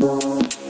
Bye.